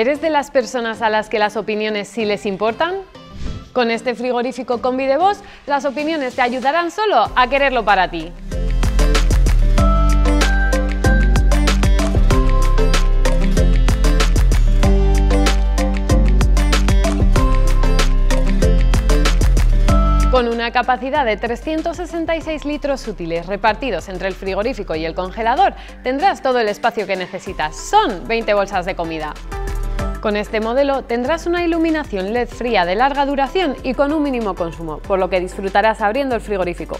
¿Eres de las personas a las que las opiniones sí les importan? Con este frigorífico combi de Bosch, las opiniones te ayudarán solo a quererlo para ti. Con una capacidad de 366 litros útiles repartidos entre el frigorífico y el congelador, tendrás todo el espacio que necesitas. Son 20 bolsas de comida. Con este modelo tendrás una iluminación LED fría de larga duración y con un mínimo consumo, por lo que disfrutarás abriendo el frigorífico.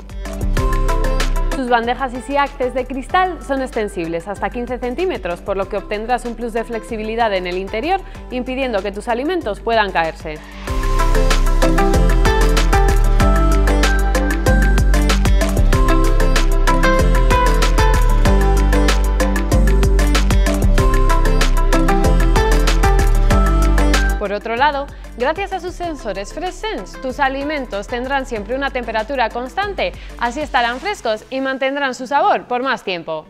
Sus bandejas Easy Access de cristal son extensibles hasta 15 centímetros, por lo que obtendrás un plus de flexibilidad en el interior, impidiendo que tus alimentos puedan caerse. Por otro lado, gracias a sus sensores FreshSense, tus alimentos tendrán siempre una temperatura constante, así estarán frescos y mantendrán su sabor por más tiempo.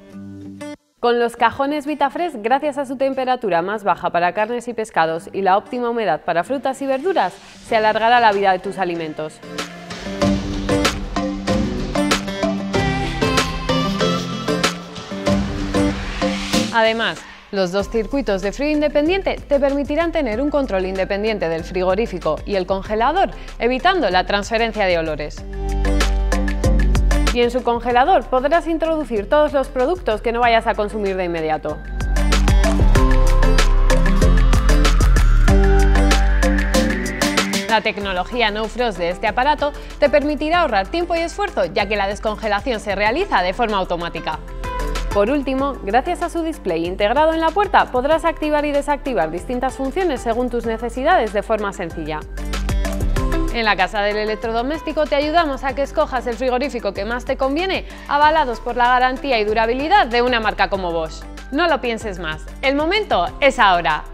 Con los cajones VitaFresh, gracias a su temperatura más baja para carnes y pescados y la óptima humedad para frutas y verduras, se alargará la vida de tus alimentos. Además, los dos circuitos de frío independiente te permitirán tener un control independiente del frigorífico y el congelador, evitando la transferencia de olores. Y en su congelador podrás introducir todos los productos que no vayas a consumir de inmediato. La tecnología No Frost de este aparato te permitirá ahorrar tiempo y esfuerzo, ya que la descongelación se realiza de forma automática. Por último, gracias a su display integrado en la puerta, podrás activar y desactivar distintas funciones según tus necesidades de forma sencilla. En la Casa del Electrodoméstico te ayudamos a que escojas el frigorífico que más te conviene, avalados por la garantía y durabilidad de una marca como Bosch. No lo pienses más, el momento es ahora.